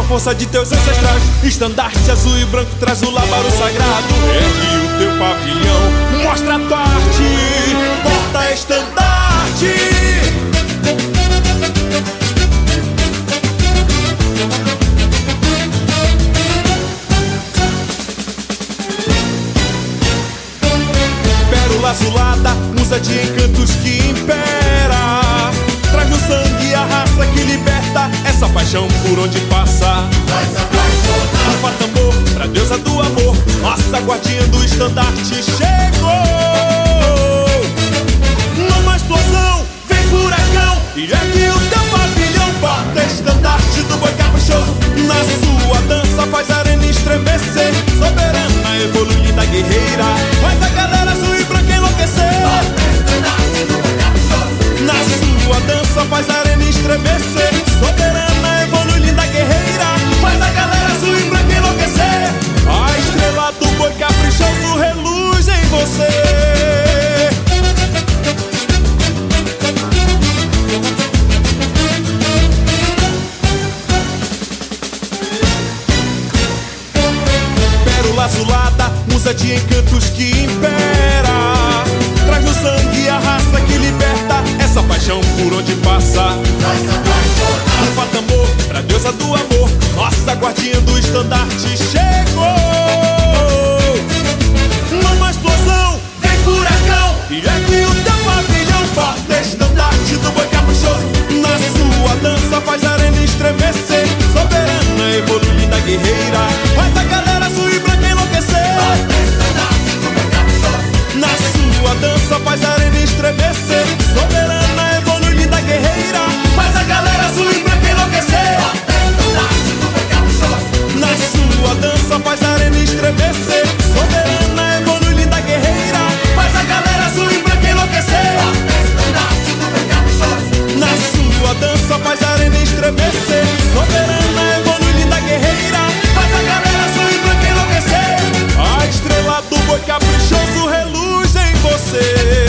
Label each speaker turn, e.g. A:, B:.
A: força de teus ancestrais. Estandarte azul e branco traz o lábaro sagrado. Ergue o teu pavilhão, mostra a tua arte. Porta estandarte. Pérola azulada, musa de encantos que impera. Paixão por onde passa. Ufa tambor, pra deusa do amor, nossa guardiã do estandarte chegou. Numa explosão, vem furacão e ergue o teu pavilhão. Porta estandarte do boi caprichoso, na sua dança faz a arena estremecer. Soberana, evoluída guerreira, faz a galera azul e branca enlouquecer. Na sua dança faz a arena estremecer Soberana, azulada, musa de encantos que impera. Traz no sangue você.